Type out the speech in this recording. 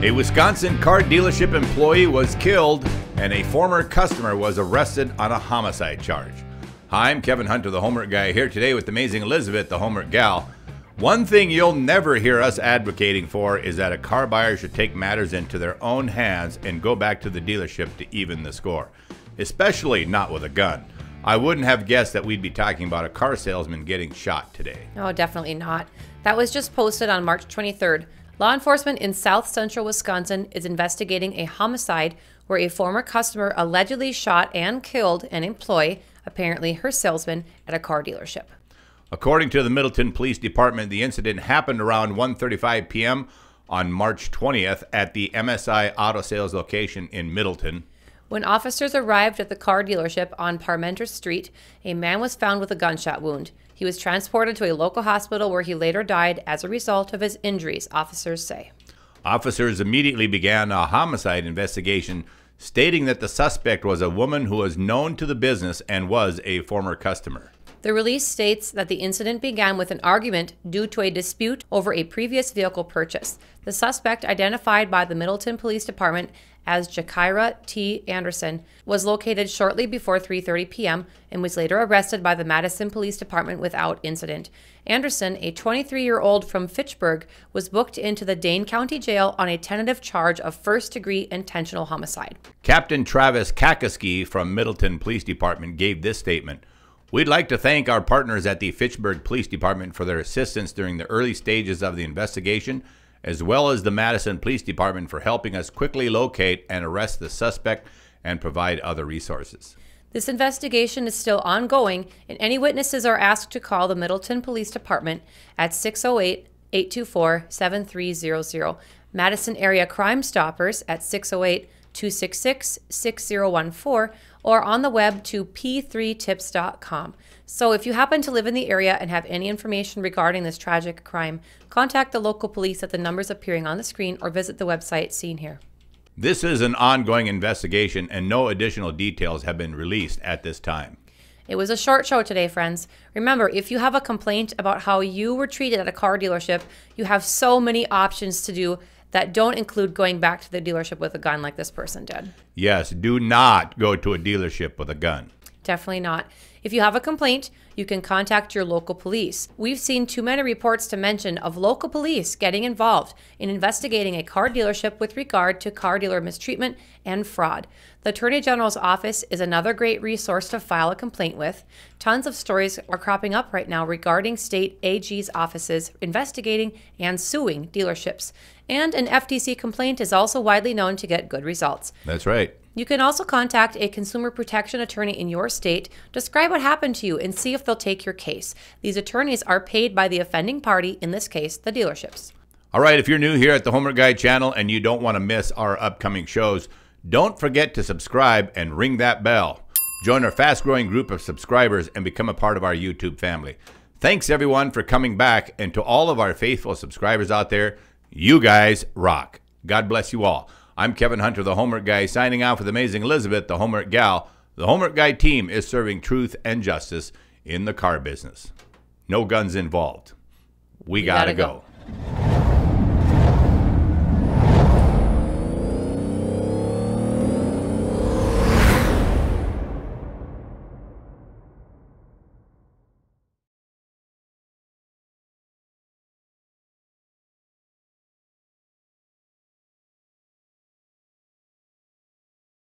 A Wisconsin car dealership employee was killed, and a former customer was arrested on a homicide charge. Hi, I'm Kevin Hunter, the Homework Guy, here today with amazing Elizabeth, the Homework Gal. One thing you'll never hear us advocating for is that a car buyer should take matters into their own hands and go back to the dealership to even the score, especially not with a gun. I wouldn't have guessed that we'd be talking about a car salesman getting shot today. No, definitely not. That was just posted on March 23rd. Law enforcement in south central Wisconsin is investigating a homicide where a former customer allegedly shot and killed an employee, apparently her salesman, at a car dealership. According to the Middleton Police Department, the incident happened around 1:35 p.m. on March 20th at the MSI Auto Sales location in Middleton. When officers arrived at the car dealership on Parmenter Street, a man was found with a gunshot wound. He was transported to a local hospital where he later died as a result of his injuries, officers say. Officers immediately began a homicide investigation, stating that the suspect was a woman who was known to the business and was a former customer. The release states that the incident began with an argument due to a dispute over a previous vehicle purchase. The suspect, identified by the Middleton Police Department as Jakira T. Anderson, was located shortly before 3:30 p.m. and was later arrested by the Madison Police Department without incident. Anderson, a 23-year-old from Fitchburg, was booked into the Dane County Jail on a tentative charge of first-degree intentional homicide. Captain Travis Kakaski from Middleton Police Department gave this statement. We'd like to thank our partners at the Fitchburg Police Department for their assistance during the early stages of the investigation, as well as the Madison Police Department for helping us quickly locate and arrest the suspect and provide other resources. This investigation is still ongoing, and any witnesses are asked to call the Middleton Police Department at 608 824 7300, Madison Area Crime Stoppers at 608 266 6014 or on the web to p3tips.com. So if you happen to live in the area and have any information regarding this tragic crime, contact the local police at the numbers appearing on the screen or visit the website seen here. This is an ongoing investigation and no additional details have been released at this time. It was a short show today, friends. Remember, if you have a complaint about how you were treated at a car dealership, you have so many options to do that don't include going back to the dealership with a gun like this person did. Yes, do not go to a dealership with a gun. Definitely not. If you have a complaint, you can contact your local police. We've seen too many reports to mention of local police getting involved in investigating a car dealership with regard to car dealer mistreatment and fraud. The Attorney General's office is another great resource to file a complaint with. Tons of stories are cropping up right now regarding state AG's offices investigating and suing dealerships. And an FTC complaint is also widely known to get good results. That's right. You can also contact a consumer protection attorney in your state, describe what happened to you, and see if they'll take your case. These attorneys are paid by the offending party, in this case, the dealerships. All right, if you're new here at the Homework Guy channel and you don't want to miss our upcoming shows, don't forget to subscribe and ring that bell. Join our fast growing group of subscribers and become a part of our YouTube family. Thanks everyone for coming back, and to all of our faithful subscribers out there, you guys rock. God bless you all. I'm Kevin Hunter, the Homework Guy, signing off with amazing Elizabeth, the Homework Gal. The Homework Guy team is serving truth and justice in the car business. No guns involved. We, we gotta, gotta, go. go.